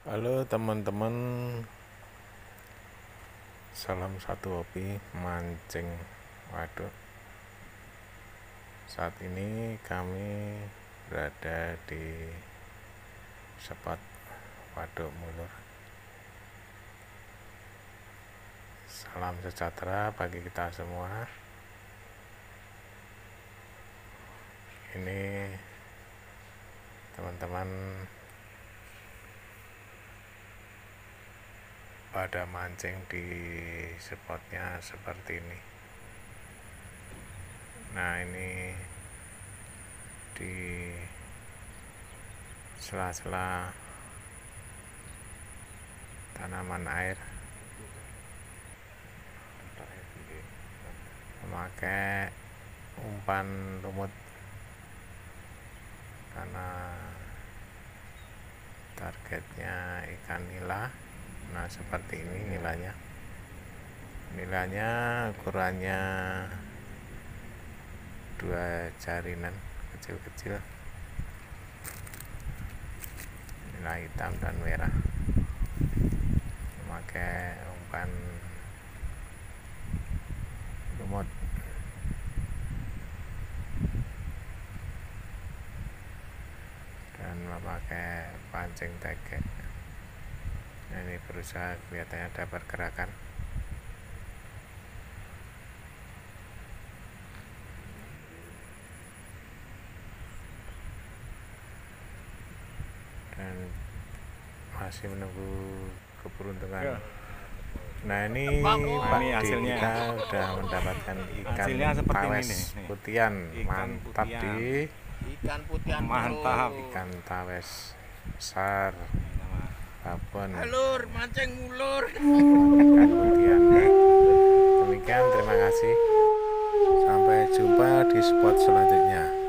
Halo teman-teman. Salam satu hobi mancing. Waduk Saat ini kami berada di spot waduk mulur. Salam sejahtera bagi kita semua. Ini teman-teman pada mancing di spotnya seperti ini. Nah ini di sela-sela tanaman air. Memakai umpan lumut karena targetnya ikan nila nah seperti ini nilainya. Nilainya ukurannya dua jarinan kecil-kecil. Nilai hitam dan merah. Memakai umpan lumut. Dan memakai pancing tegek nah ini berusaha kelihatannya ada pergerakan dan masih menunggu keberuntungan Ya. nah ini Nah, Pak ini hasilnya. kita sudah mendapatkan ikan Hasilnya seperti ini tawes nih. putian Ikan mantap putian. di Ikan putihan Mantap. ikan tawes besar babon Alur, mancing mulur. ikan putian demikian terima kasih. Sampai jumpa di spot selanjutnya